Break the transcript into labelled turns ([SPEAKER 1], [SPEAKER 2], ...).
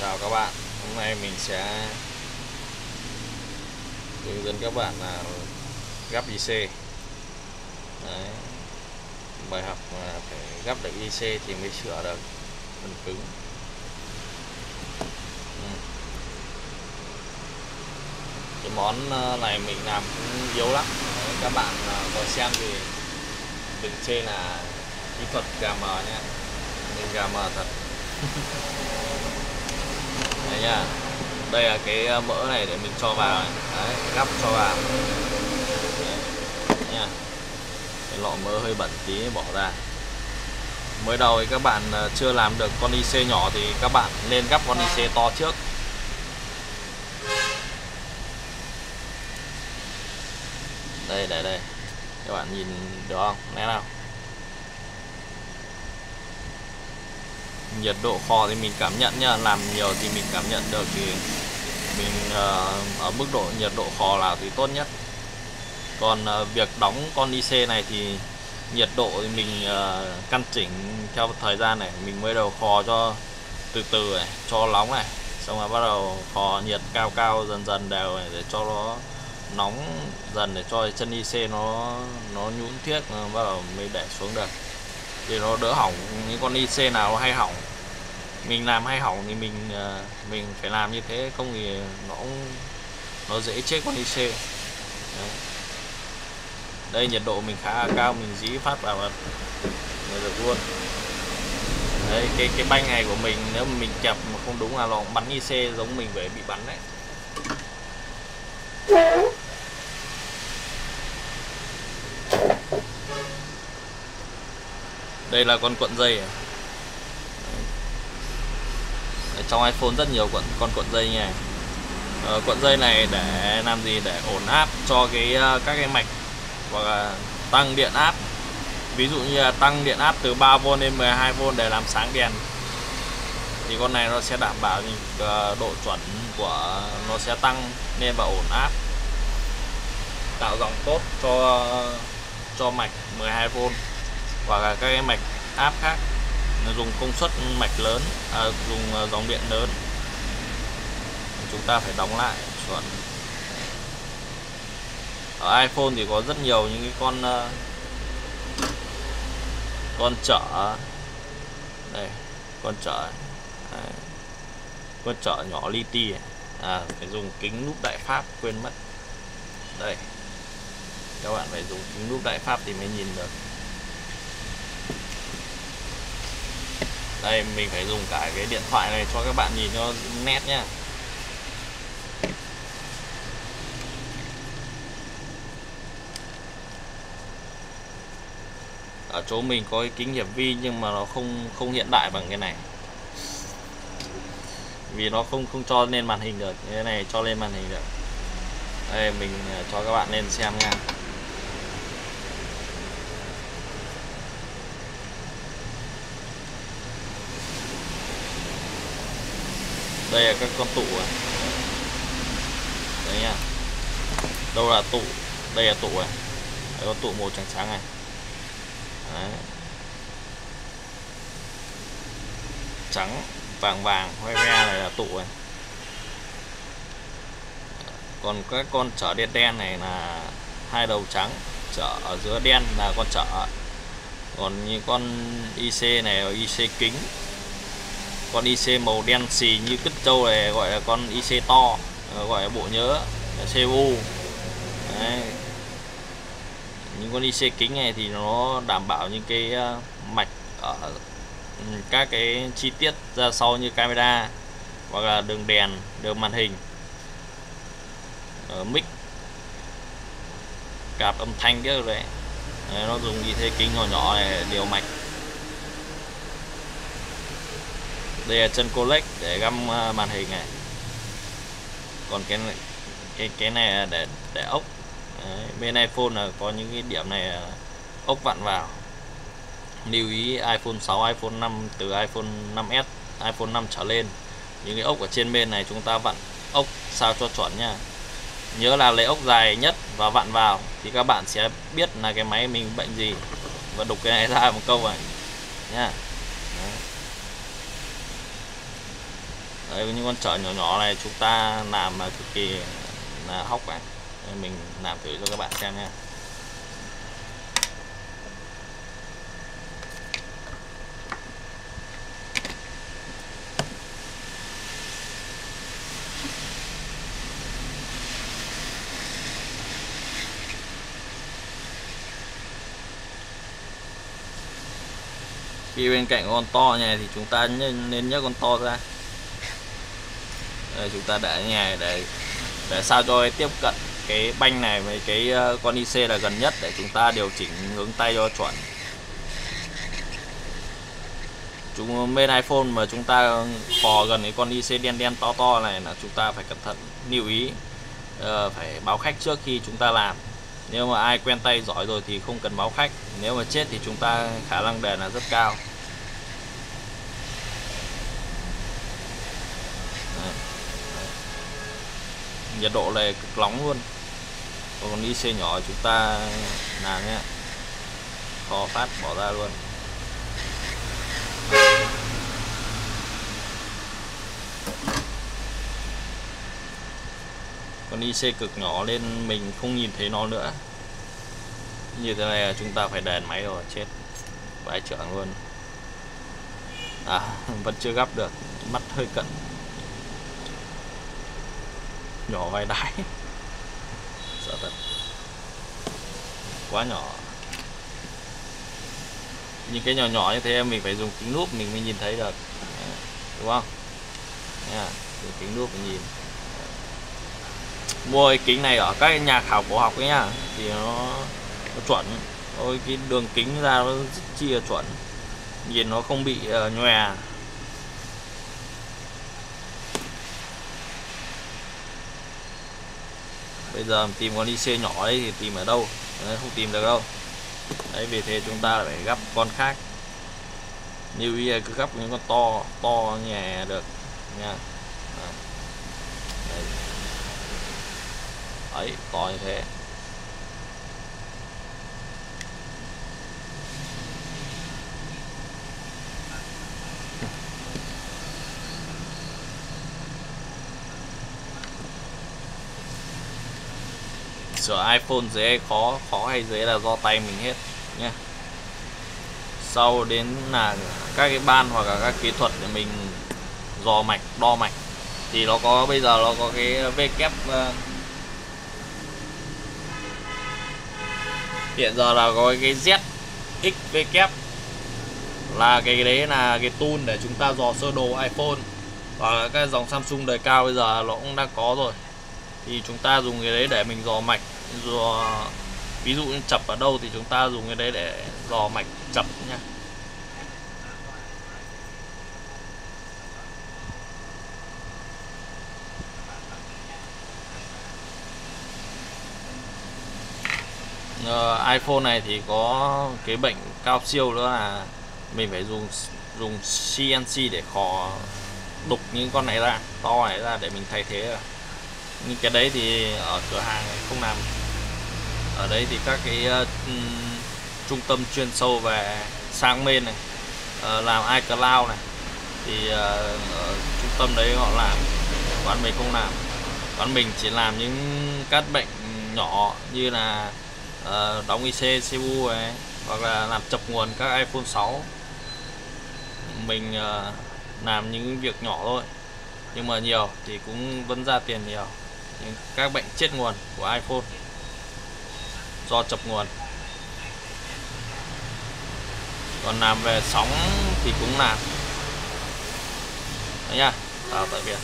[SPEAKER 1] chào các bạn. Hôm nay mình sẽ hướng dẫn các bạn là gắp IC Đấy. bài học là phải gắp được IC thì mới sửa được. Phần cứng. Ừ. cái món ờ, này mình làm cũng yếu lắm. Đấy, các bạn ờ, có xem thì đừng chê là kỹ thuật gà mờ nha. Mình gà mờ thật. này nha. Đây là cái ờ, mỡ này để mình cho vào này. đấy, gắp cho vào. Đấy. nha. Cái lọ mỡ hơi bẩn tí bỏ ra. Mới đầu thì các bạn ờ, chưa làm được con IC nhỏ thì các bạn nên gắp con IC to trước. Đây đây đây. Các bạn nhìn được không? Nét nào? Nhiệt độ kho thì mình cảm nhận nha làm nhiều thì mình cảm nhận được thì mình uh, ở mức độ nhiệt độ kho là thì tốt nhất. Còn uh, việc đóng con IC này thì nhiệt độ thì mình uh, căn chỉnh theo thời gian này mình mới đầu kho cho từ từ này cho nóng này xong rồi bắt đầu kho nhiệt cao cao dần dần đều này để cho nó nóng dần để cho chân IC nó nó nhũn thiết bắt đầu mới để xuống được. Thì nó đỡ hỏng những con IC nào hay hỏng mình làm hay hỏng thì mình ờ, mình phải làm như thế, không thì nó cũng, nó dễ chết con IC Đấy. đây, nhiệt độ mình khá là cao, mình dí phát vào là được luôn đấy, cái cái banh này của mình, nếu mà mình chập mà không đúng là nó bắn IC giống mình phải bị bắn đấy đây là con cuộn dây à? Trong iPhone rất nhiều cuộn con cuộn dây nha. Ờ, cuộn dây này để làm gì? Để ổn áp cho cái ờ, các cái mạch hoặc là tăng điện áp. Ví dụ như là tăng điện áp từ 3V lên 12V để làm sáng đèn. Thì con này nó sẽ đảm bảo ờ, độ chuẩn của nó sẽ tăng nên và ổn áp. Tạo dòng tốt cho ờ, cho mạch 12V hoặc là các cái mạch áp khác dùng công suất mạch lớn à, dùng à, dòng điện lớn. Chúng ta phải đóng lại chuẩn. Ở iPhone thì có rất nhiều những cái con à, con chở. Đây con chở đây. con chở nhỏ li ti. À, phải dùng kính núp đại pháp quên mất. Đây các bạn phải dùng kính núp đại pháp thì mới nhìn được. Đây, mình phải dùng cả cái điện thoại này cho các bạn nhìn cho nét nhá. Ở chỗ mình có cái kính hiển vi nhưng mà nó không không hiện đại bằng cái này. Vì nó không không cho lên màn hình được, cái này cho lên màn hình được. Đây, mình à, cho các bạn lên xem nha. Đây là các con tụ này. đấy nha đâu là tụ? Đây là tụ này đấy, con tụ màu trắng trắng này. Đấy. trắng vàng vàng hoe ra này là tụ này còn các con chở đen đen này là hai đầu trắng chở ở giữa đen là con chở. Còn như con IC này là IC kính con IC màu đen xì như cứt trâu này, gọi là con IC to ờ, gọi là bộ nhớ CPU Đấy. những con IC kính này thì nó đảm bảo những cái ờ, mạch ở ừ, các cái chi tiết ra sau như camera hoặc là đường đèn, đường màn hình. Ở mic, cạp âm thanh cái đấy. Nó dùng như thế kính nhỏ nhỏ này điều mạch. Đây là chân collect để găm ờ, màn hình này. Còn cái cái cái này là để để ốc. Đấy, bên iPhone là có những cái điểm này ốc vặn vào. Lưu ý iPhone 6 iPhone 5 từ iPhone 5s iPhone 5 trở lên. Những cái ốc ở trên bên này chúng ta vặn ốc sao cho chuẩn nha. Nhớ là lấy ốc dài nhất và vặn vào thì các bạn sẽ biết là cái máy mình bệnh gì. Và đục cái này ra một câu này nha. Đấy, những con chợ nhỏ nhỏ này chúng ta làm là cực kỳ là hóc này mình làm thử cho các bạn xem nha. Khi bên cạnh con to này thì chúng ta nên nhấc con to ra đây, chúng ta để nhà để để sao cho tiếp cận cái banh này với cái ờ, con IC là gần nhất để chúng ta điều chỉnh hướng tay cho chuẩn. Chúng, bên iPhone mà chúng ta phò gần cái con IC đen đen to to này là chúng ta phải cẩn thận, lưu ý ờ, phải báo khách trước khi chúng ta làm. Nếu mà ai quen tay giỏi rồi thì không cần báo khách, nếu mà chết thì chúng ta khả năng đền là rất cao. Nhiệt độ này cực nóng luôn. Còn đi xe nhỏ chúng ta làm nhé. Kho phát bỏ ra luôn. Còn đi xe cực nhỏ lên mình không nhìn thấy nó nữa. Như thế này chúng ta phải đèn máy rồi, chết. Vãi trưởng luôn. À vẫn chưa gấp được, mắt hơi cận nhỏ vai đái sợ thật. Quá nhỏ. Những cái nhỏ nhỏ như thế mình phải dùng kính lúp mình mới nhìn thấy được. Đúng không? Dùng kính lúp mình nhìn. Mua cái kính này ở các nhà khảo cổ học ấy nhá thì nó, nó chuẩn. Ôi cái đường kính ra nó rất chuẩn. Nhìn nó không bị uh, nhòe. Bây giờ tìm con IC nhỏ ấy thì tìm ở đâu? Đấy, không tìm được đâu. Đấy vì thế chúng ta phải gấp con khác. Như ý cứ gấp những con to to nhà được nha. Đấy. đấy. To như thế. Sửa iPhone dễ khó khó hay dễ là do tay mình hết nhé sau đến là các cái ban hoặc là các kỹ thuật để mình dò mạch, đo mạch, thì nó có, bây giờ nó có cái V kép ờ, hiện giờ là có cái Z X V kép là cái đấy là cái tool để chúng ta dò sơ đồ iPhone và các dòng Samsung đời cao bây giờ nó cũng đã có rồi. Thì chúng ta dùng cái đấy để mình dò mạch dò ờ, ví dụ như chập ở đâu thì chúng ta dùng cái đấy để dò mạch chập nha uh, ờ, iPhone này thì có cái bệnh cao siêu nữa là mình phải dùng dùng CNC để khó đục những con này ra to này ra để mình thay thế. Nhưng cái đấy thì ở cửa hàng không làm ở đây thì các cái uh, trung tâm chuyên sâu về sang bên này uh, làm iCloud này thì uh, ở trung tâm đấy họ làm quán mình không làm. Quán mình chỉ làm những các bệnh nhỏ như là uh, đóng IC CPU này hoặc là làm chập nguồn các iPhone 6 mình uh, làm những việc nhỏ thôi nhưng mà nhiều thì cũng vẫn ra tiền nhiều. Những các bệnh chết nguồn của iPhone do chập nguồn. Còn làm về sóng thì cũng làm đấy nha chào tạm biệt